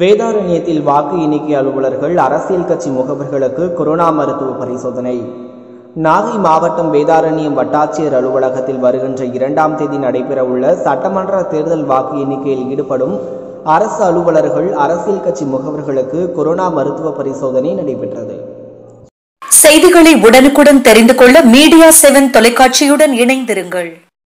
வேதாரண்யத்தில் வாக்கு எண்ணிக்கை அலுவலர்கள் அரசியல் கட்சி முகவர்களுக்கு கொரோனா மருத்துவ பரிசோதனை. நாகை மாவட்டம் வேதாரண்யம் வட்டாட்சியர் அலுவலகத்தில் வருகின்ற இரண்டாம் தேதி நடைபெறவுள்ள சட்டமன்ற தேர்தல் வாக்கு எண்ணிக்கையில் ஈடுபடும் அரசு அலுவலர்கள் அரசியல் கட்சி முகவர்களுக்கு கொரோனா மருத்துவ பரிசோதனை நடைபெற்றது. செய்திகளை உடனுக்குடன் தெரிந்து கொள்ள மீடியா செவன் தொலைக்காட்சியுடன் இணைந்திருங்கள்.